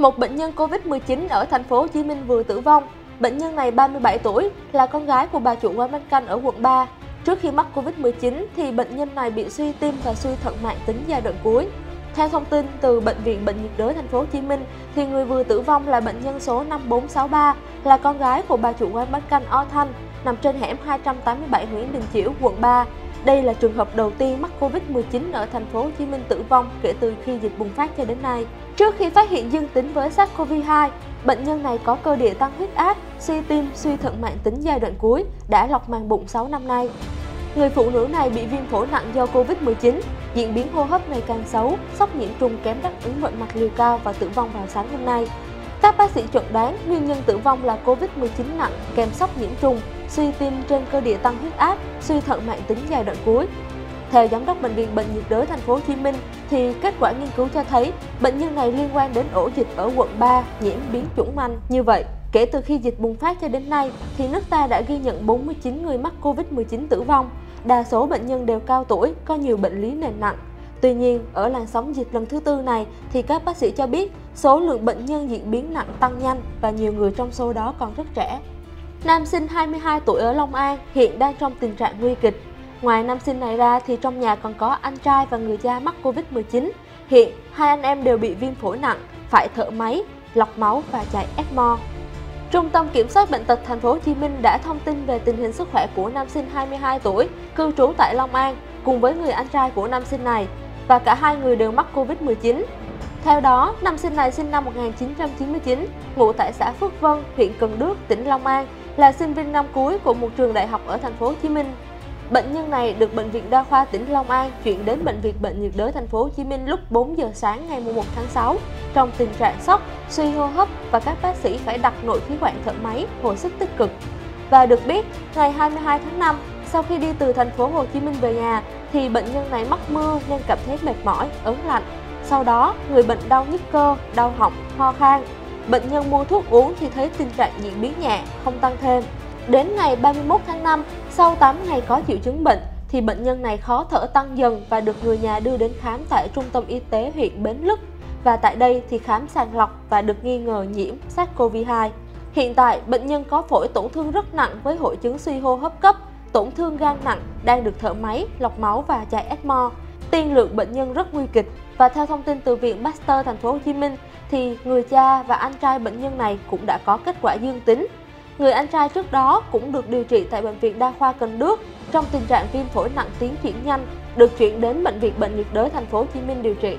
Một bệnh nhân Covid-19 ở thành phố Hồ Chí Minh vừa tử vong. Bệnh nhân này 37 tuổi, là con gái của bà chủ quán bánh canh ở quận 3. Trước khi mắc Covid-19 thì bệnh nhân này bị suy tim và suy thận mạng tính giai đoạn cuối. Theo thông tin từ bệnh viện Bệnh nhiệt đới thành phố Hồ Chí Minh thì người vừa tử vong là bệnh nhân số 5463, là con gái của bà chủ quán bánh canh O Thanh, nằm trên hẻm 287 Nguyễn Đình Chiểu, quận 3. Đây là trường hợp đầu tiên mắc Covid-19 ở thành phố Hồ Chí Minh tử vong kể từ khi dịch bùng phát cho đến nay. Trước khi phát hiện dương tính với SARS-CoV-2, bệnh nhân này có cơ địa tăng huyết áp, suy tim, suy thận mạng tính giai đoạn cuối, đã lọc màng bụng 6 năm nay. Người phụ nữ này bị viêm phổi nặng do Covid-19, diễn biến hô hấp ngày càng xấu, sốc nhiễm trùng kém đáp ứng bệnh mặt liều cao và tử vong vào sáng hôm nay. Các bác sĩ chuẩn đoán nguyên nhân tử vong là Covid-19 nặng kèm sốc nhiễm trùng, suy tim trên cơ địa tăng huyết áp, suy thận mạng tính giai đoạn cuối. Theo giám đốc bệnh viện Bệnh nhiệt đới thành phố Hồ Chí Minh thì kết quả nghiên cứu cho thấy bệnh nhân này liên quan đến ổ dịch ở quận 3 nhiễm biến chủng manh. Như vậy, kể từ khi dịch bùng phát cho đến nay thì nước ta đã ghi nhận 49 người mắc Covid-19 tử vong. Đa số bệnh nhân đều cao tuổi, có nhiều bệnh lý nền nặng. Tuy nhiên, ở làn sóng dịch lần thứ tư này thì các bác sĩ cho biết số lượng bệnh nhân diễn biến nặng tăng nhanh và nhiều người trong số đó còn rất trẻ. Nam sinh 22 tuổi ở Long An hiện đang trong tình trạng nguy kịch. Ngoài nam sinh này ra thì trong nhà còn có anh trai và người cha mắc Covid-19. Hiện hai anh em đều bị viêm phổi nặng, phải thở máy, lọc máu và chạy ECMO. Trung tâm Kiểm soát bệnh tật thành phố Hồ Chí Minh đã thông tin về tình hình sức khỏe của nam sinh 22 tuổi, cư trú tại Long An cùng với người anh trai của nam sinh này và cả hai người đều mắc Covid-19. Theo đó, nam sinh này sinh năm 1999, ngụ tại xã Phước Vân, huyện Cần Đước, tỉnh Long An, là sinh viên năm cuối của một trường đại học ở thành phố Hồ Chí Minh. Bệnh nhân này được bệnh viện Đa khoa tỉnh Long An chuyển đến bệnh viện Bệnh nhiệt đới thành phố Hồ Chí Minh lúc 4 giờ sáng ngày 1 tháng 6 trong tình trạng sốc, suy hô hấp và các bác sĩ phải đặt nội khí quản thở máy, hồi sức tích cực. Và được biết, ngày 22 tháng 5, sau khi đi từ thành phố Hồ Chí Minh về nhà thì bệnh nhân này mắc mưa nên cảm thấy mệt mỏi, ớn lạnh. Sau đó, người bệnh đau nhức cơ, đau họng, ho khan. Bệnh nhân mua thuốc uống thì thấy tình trạng diễn biến nhẹ, không tăng thêm. Đến ngày 31 tháng 5, sau 8 ngày có triệu chứng bệnh, thì bệnh nhân này khó thở tăng dần và được người nhà đưa đến khám tại Trung tâm Y tế huyện Bến Lức. Và tại đây thì khám sàng lọc và được nghi ngờ nhiễm SARS-CoV-2. Hiện tại, bệnh nhân có phổi tổn thương rất nặng với hội chứng suy hô hấp cấp, tổn thương gan nặng, đang được thở máy, lọc máu và chạy ECMO. Tiên lượng bệnh nhân rất nguy kịch và theo thông tin từ Viện Pasteur thành phố Hồ Chí Minh thì người cha và anh trai bệnh nhân này cũng đã có kết quả dương tính Người anh trai trước đó cũng được điều trị tại Bệnh viện Đa khoa Cần Đước trong tình trạng viêm phổi nặng tiến triển nhanh, được chuyển đến Bệnh viện Bệnh nhiệt đới thành phố Hồ Chí Minh điều trị.